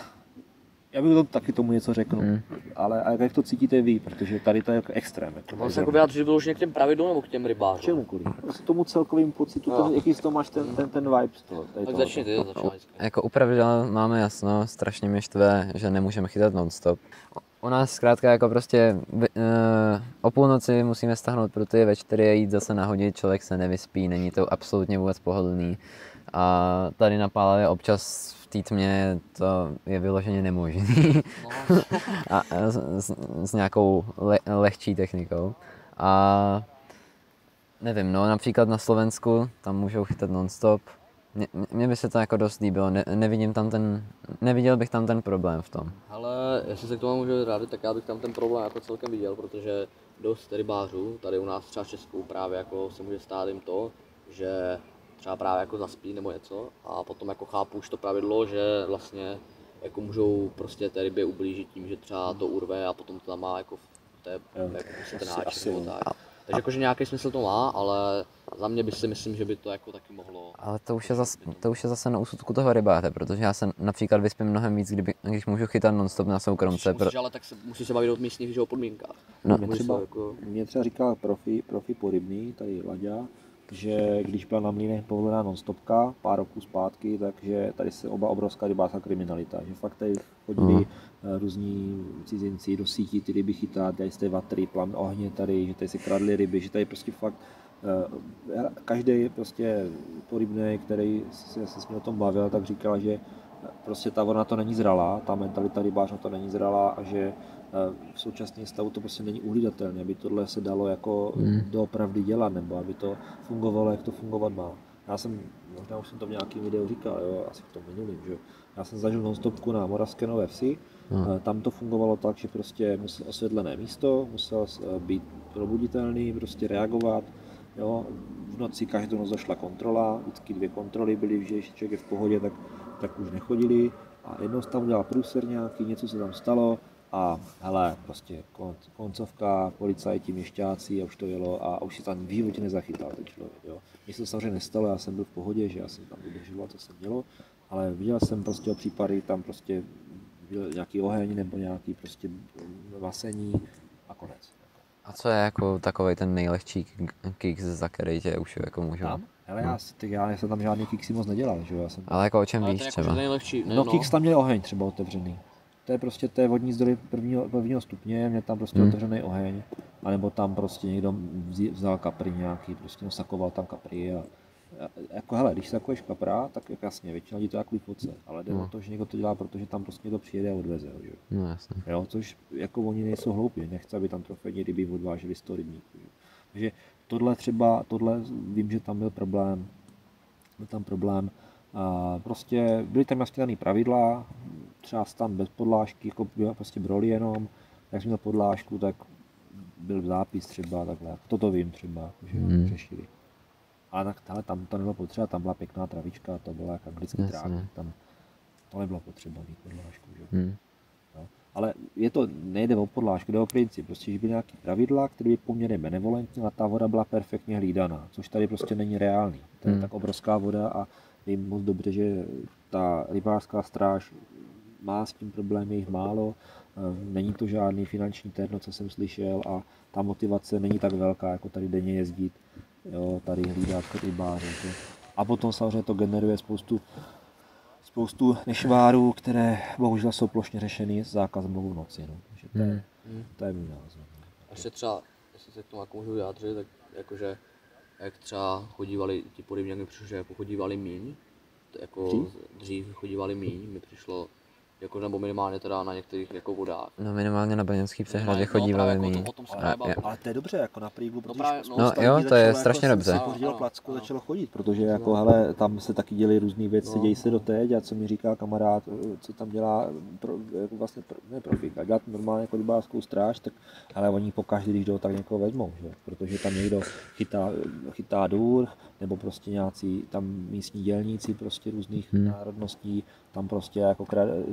já bych to taky tomu něco řekl, mm. ale a jak to cítíte vy, protože tady to je jako extrém. Jako
Mám se jako vyjádřit vyloženě k těm pravidlům nebo k těm rybářům?
Čemukoliv. Prostě tomu celkovým pocitu, no. ten, jaký z toho máš ten, ten, ten vibe z toho.
Tak toho. začni ty, začni.
Jako u pravidel máme jasno, strašně mě štve, že nemůžeme chytat non-stop. U nás zkrátka jako prostě uh, o půlnoci musíme stáhnout pro ty večery a jít zase nahodit, člověk se nevyspí, není to absolutně vůbec pohodlný. A tady na Pálavě občas v té tmě to je vyloženě nemožné. No. a, s, s nějakou le, lehčí technikou. A nevím, no například na Slovensku, tam můžou chytat non-stop. Mně by se to jako dost líbilo, ne, nevidím tam ten, neviděl bych tam ten problém v tom.
Ale jestli se k tomu můžu rádi, tak já bych tam ten problém jako celkem viděl, protože dost rybářů, tady u nás třeba v Česku právě jako se může stát jim to, že třeba právě jako zaspí nebo něco a potom jako chápu už to pravidlo, že vlastně jako můžou prostě té rybě ublížit tím, že třeba to urve a potom to tam má jako v té, jako prostě ten háček nebo tak. Takže jakože nějaký smysl to má, ale za mě by si myslím, že by to jako taky mohlo...
Ale to už je, zas, to už je zase na úsudku toho rybáře, protože já se například vyspím mnohem víc, kdyby, když můžu chytat non-stop na soukromce.
Musíš, pro... ale tak se, musíš se bavit o místních že, podmínkách.
No. Mě, třeba, jako... mě třeba říká profi, profi porybný, tady Laďa, že když byla na mlínech povolená non-stopka pár roků zpátky, takže tady se oba obrovská rybářská kriminalita, že fakt tady chodili uh různí cizinci do sítí ty ryby chytat, tady jste vatry, plam ohně tady, že tady se kradly ryby, že tady prostě fakt uh, každý prostě porybný, který se, se s mě o tom bavil, tak říkal, že prostě ta voda to není zralá, ta mentalita rybář na to není zralá a že v současném stavu to prostě není uhlídatelné, aby tohle se dalo jako mm. doopravdy dělat, nebo aby to fungovalo, jak to fungovat má. já jsem, možná už jsem to v nějakém videu říkal, jo, asi v tom minulým, že. Já jsem zažil nonstopku na Moravské Nové Vsi, hmm. tam to fungovalo tak, že prostě musel osvětlené místo, musel eh, být probuditelný, prostě reagovat, jo. V noci každou noc zašla kontrola, vždycky dvě kontroly byly, že když člověk je v pohodě, tak, tak už nechodili a jednou tam udělal průser nějaký, něco se tam stalo, a hele, prostě koncovka, policajti, měšťáci a už to jelo a už si tam v životě nezachytal ten člověk. Jo. Mně se to samozřejmě nestalo, já jsem byl v pohodě, že já jsem tam udržoval, co se dělo, ale viděl jsem prostě o případy, tam prostě byl nějaký oheň nebo nějaký prostě vasení a konec.
A co je jako takový ten nejlehčí kick, za který tě už jako můžu?
Tam? Ale já, ty, já jsem tam žádný kicksy moc nedělal, že jo? Já jsem...
Ale jako o čem víš jako třeba?
Nejlehčí,
ne, no, no. kicks tam měl oheň třeba otevřený to je prostě to je vodní zdroj prvního, prvního stupně, mě tam prostě hmm. otevřený oheň, anebo tam prostě někdo vzal kapry nějaký, prostě nasakoval tam kapry a, a jako hele, když sakuješ kapra, tak jak jasně, většinou lidí to jako foce, ale jde no. o to, že někdo to dělá, protože tam prostě někdo přijede a odveze, jo.
No jasně.
Jo, což jako oni nejsou hloupí, nechce, aby tam trofejní ryby odváželi z toho rybníku, jo. Takže tohle třeba, tohle vím, že tam byl problém, byl tam problém, a prostě byly tam jasně dané pravidla, třeba tam bez podlážky, jako prostě broli jenom, jak jsme měl podlážku, tak byl zápis třeba takhle, toto vím třeba, že hmm. řešili. A tak tahle, tam to nebylo potřeba, tam byla pěkná travička, to byla jak anglický trák, tam to nebylo potřeba mít podlážku. Že? Hmm. Ale je to, nejde o podlážku, jde o princip, prostě, že by nějaký pravidla, které by poměrně benevolentní a ta voda byla perfektně hlídaná, což tady prostě není reálný. To je hmm. tak obrovská voda a vím moc dobře, že ta rybářská stráž má s tím problém, je jich málo, eh, není to žádný finanční terno, co jsem slyšel a ta motivace není tak velká, jako tady denně jezdit, jo, tady hlídat rybáře. A potom samozřejmě to generuje spoustu, spoustu nešvárů, které bohužel jsou plošně řešeny s zákazem lovu v noci. No. Takže to, je, hmm. to je můj názor.
A ještě třeba, jestli se k tomu jako můžu vyjádřit, tak jakože jak třeba chodívali ti podobně, mi přišlo, že jako chodívali míň, jako dřív chodívali míň, mi přišlo jako, nebo minimálně teda na některých jako vodách.
No minimálně na Baňanský přehradě no, chodí velmi.
Jako to, ale, ale, ale, to je dobře, jako na
protože no, právě, no, no jo, to je strašně jako dobře.
Se pořídilo placku, no. začalo chodit, protože jako, hele, tam se taky děli různé věci, no. dějí se doteď a co mi říká kamarád, co tam dělá, pro, jako vlastně, pro, ne profík, a dělat normálně jako rybářskou stráž, tak ale oni pokaždé, když jdou, tak někoho vezmou, že? protože tam někdo chytá, chytá důr, nebo prostě nějací tam místní dělníci prostě různých hmm. národností, tam prostě jako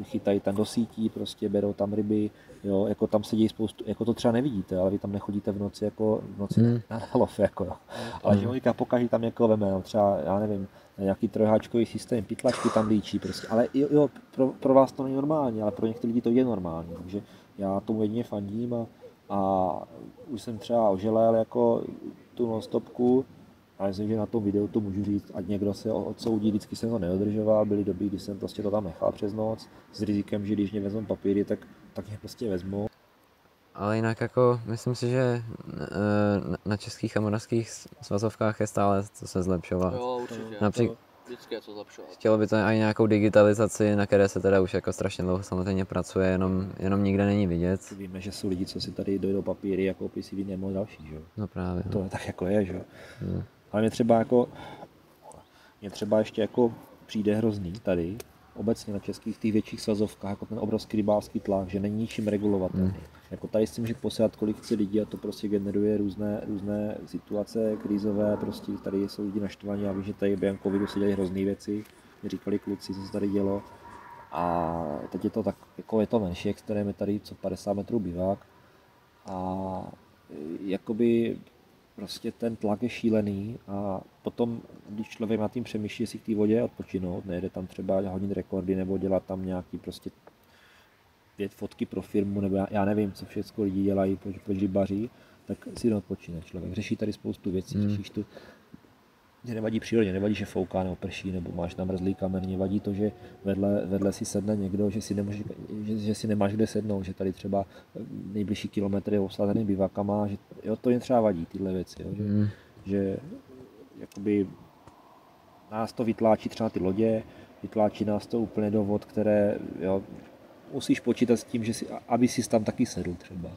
chytají tam do sítí, prostě berou tam ryby, jo, jako tam se dějí spoustu, jako to třeba nevidíte, ale vy tam nechodíte v noci jako v noci hmm. na lov, jako jo. Ale že oni pokaží tam jako veme, jo, třeba, já nevím, nějaký trojháčkový systém, pytlačky tam líčí prostě, ale jo, jo pro, pro, vás to není normální, ale pro některé lidi to je normální, takže já tomu jedině fandím a, a už jsem třeba oželel jako tu nonstopku, a myslím, že na tom videu to můžu říct, ať někdo se odsoudí, vždycky jsem to neodržoval, byly doby, kdy jsem prostě to tam nechal přes noc, s rizikem, že když mě vezmou papíry, tak, tak mě prostě vezmu.
Ale jinak jako, myslím si, že eh, na českých a moravských svazovkách je stále co se zlepšovat.
Jo, určitě.
Napřík...
Vždycky je co zlepšovat.
Chtělo by to i nějakou digitalizaci, na které se teda už jako strašně dlouho samozřejmě pracuje, jenom, jenom nikde není vidět.
Víme, že jsou lidi, co si tady dojdou papíry, jako si nebo další, že jo?
No právě.
To no. tak jako je, že jo? No. Ale mě třeba jako, mě třeba ještě jako přijde hrozný tady, obecně na českých těch větších svazovkách, jako ten obrovský rybářský tlak, že není ničím regulovatelný. Mm. Jako tady si může posílat kolik chce lidí a to prostě generuje různé, různé situace krizové, prostě tady jsou lidi naštvaní, já vím, že tady během covidu se dělají hrozné věci, mě říkali kluci, co se tady dělo. A teď je to tak, jako je to menší extrém, je tady co 50 metrů bivák. A jakoby prostě ten tlak je šílený a potom, když člověk nad tím přemýšlí, jestli k té vodě odpočinout, nejde tam třeba hodit rekordy nebo dělat tam nějaký prostě pět fotky pro firmu, nebo já, já nevím, co všechno lidi dělají, proč, proč rybaří, tak si odpočine člověk. Řeší tady spoustu věcí, hmm. řešíš tu mě nevadí přírodě, nevadí, že fouká nebo prší, nebo máš namrzlý kamen, mě vadí to, že vedle, vedle si sedne někdo, že si, nemůže, že, že si nemáš kde sednout, že tady třeba nejbližší kilometr je obsazený bivakama, že jo, to jen třeba vadí, tyhle věci, jo, že, mm. že jakoby nás to vytláčí třeba ty lodě, vytláčí nás to úplně do vod, které jo, musíš počítat s tím, že si, aby si tam taky sedl třeba.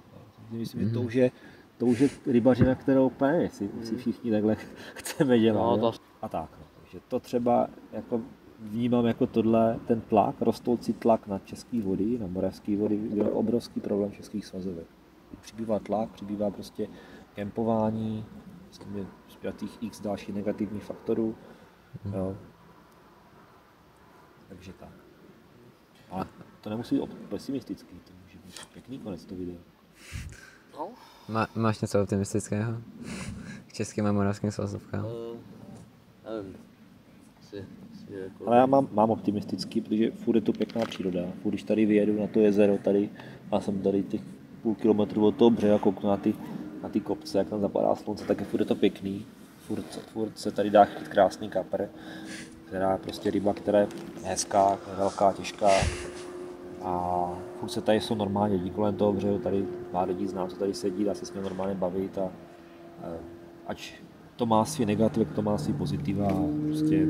Myslím, mm. že to mhm. už je to už je rybařina, kterou úplně si, si všichni takhle chceme dělat. No, to... A tak. No. Že to třeba jako vnímám jako tohle, ten tlak, rostoucí tlak na české vody, na moravské vody, je jako obrovský problém českých svazovek. Přibývá tlak, přibývá prostě kempování, s tím je zpětých x dalších negativních faktorů. Jo. Takže tak. Ale to nemusí být pesimistický, to může být pěkný konec to video.
No,
Má, máš něco optimistického? K českým a moravským svazovkám?
uh, nevím. Asi, asi jako...
Ale já mám, mám optimistický, protože furt je to pěkná příroda. Furt, když tady vyjedu na to jezero tady, a jsem tady těch půl kilometru od toho břeha, kouknu na ty, na ty kopce, jak tam zapadá slunce, tak je furt je to pěkný. Furt, se- furt se tady dá chytit krásný kapr, která je prostě ryba, která je hezká, velká, těžká. A furt se tady jsou normálně lidi kolem toho břehu, tady pár lidí znám, co tady sedí, dá se s nimi normálně bavit a, a ať to má svý negativ, to má svý pozitiva a prostě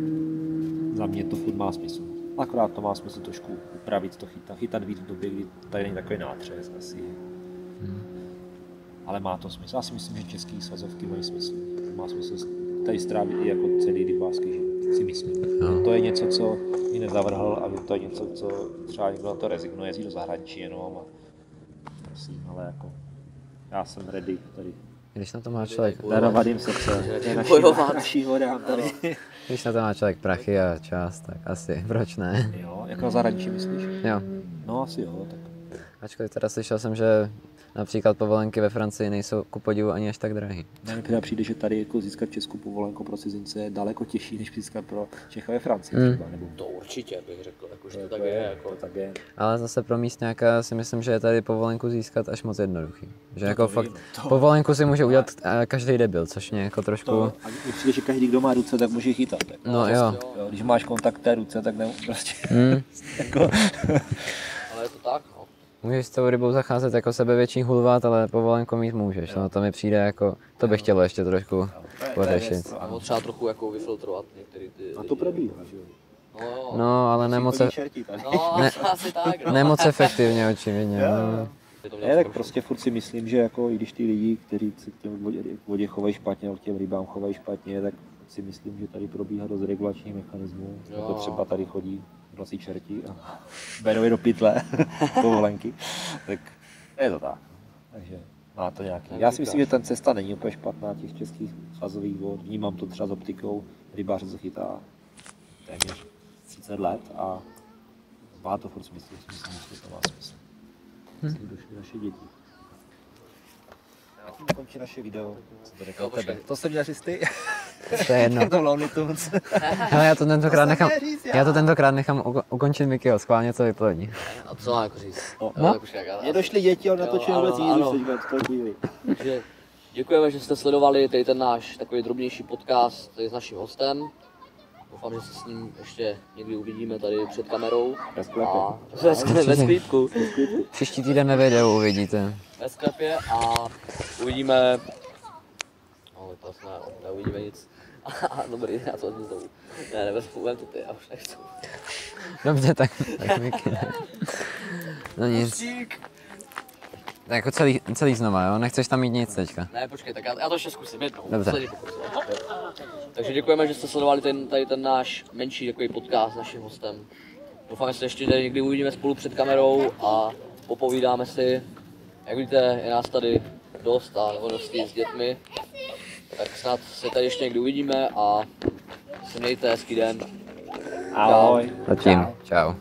za mě to furt má smysl. Akorát to má smysl trošku upravit, to chytat, chytat víc v době, kdy tady není takový nátřes asi. Ale má to smysl. Já si myslím, že český svazovky mají smysl. Má smysl tady strávit i jako celý rybářský život, si myslím.
No.
To je něco, co mi nezavrhl a to je něco, co třeba někdo na to rezignuje, jezdí do zahraničí jenom a prosím, ale jako já jsem ready tady
Když na to má člověk,
darovat jim srdce.
Bojovat.
naší tady.
když na to má člověk prachy a čas, tak asi, proč ne?
Jo, jako na zahraničí myslíš?
Jo.
No asi jo, tak
Ačkoliv teda slyšel jsem, že například povolenky ve Francii nejsou ku podivu ani až tak drahý.
Mně teda přijde, že tady jako získat českou povolenku pro cizince je daleko těžší, než získat pro Čecha ve Francii
Hmm.
třeba, nebo
To určitě bych řekl, jako, že to,
to
tak je. Jako.
to tak je.
Ale zase pro místňáka si myslím, že je tady povolenku získat až moc jednoduchý. Že jako
to
fakt
to-
povolenku si může udělat eh, každý debil, což mě jako trošku...
To, a mně přijde, že každý, kdo má ruce, tak může chytat. Tak.
No jo.
Jo, když máš kontakt té ruce, tak ne, prostě
Hmm.
jako,
Ale je to tak, no.
Můžeš s tou rybou zacházet jako sebevětší hulvát, ale povolenku mít můžeš. No to mi přijde jako, to bych chtělo ještě trošku pořešit.
Nebo třeba trochu jako vyfiltrovat některé ty
A to probíhá, že jo.
No.
No, ale nemoc,
no
ne-
asi tak, no.
nemoc efektivně očividně. No.
Je to
Ne, tak prostě furt si myslím, že jako i když ty lidi, kteří se k těm vodě, k vodě chovají špatně, nebo k těm rybám chovají špatně, tak si myslím, že tady probíhá dost regulační mechanismů.
Jo.
Jako třeba tady chodí nosí čerti a berou je do pytle povolenky. tak je to tak. Takže má to nějaký. Já si myslím, že ta cesta není úplně špatná těch českých svazových vod. Vnímám to třeba s optikou. Rybář se chytá téměř 30 let a má to furt smysl. Si Myslím, že to má smysl. Hm. došly naše děti. A tím končí naše video. Co to řekl
Jo,
tebe? To jsem měl říct ty.
To je jedno.
Je to Tunes.
Hele, já to tentokrát nechám,
říct já.
já to tentokrát nechám uko- ukončit Mikyho, schválně to vyplní.
A co mám jako říct?
No.
Jo, tak už jak, ale-
Mně došly děti, on natočil
Jo,
vůbec
ano.
teďka
děkujeme, že jste sledovali tady ten náš takový drobnější podcast tady s naším hostem. Doufám, že se s ním ještě někdy uvidíme tady před kamerou.
Ve sklepě.
A ve, skle- ve sklípku.
Příští týden ve videu uvidíte.
Ve sklepě a uvidíme... No, to jsme neuvidíme nic. Dobrý, já to vezmu znovu. Ne, nevezmu, vem to ty, já už nechci.
Dobře, tak, tak Miky. ne. No nic, tak jako celý, celý znova, jo? Nechceš tam mít nic teďka.
Ne, počkej, tak já, já to ještě zkusím jednou.
Dobře.
pokus, jo. Takže děkujeme, že jste sledovali ten, tady ten náš menší takový podcast s naším hostem. Doufám, že se ještě tady někdy uvidíme spolu před kamerou a popovídáme si. Jak vidíte, je nás tady dost a hodností s dětmi. Tak snad se tady ještě někdy uvidíme a se mějte hezký den.
Ahoj.
Zatím, čau.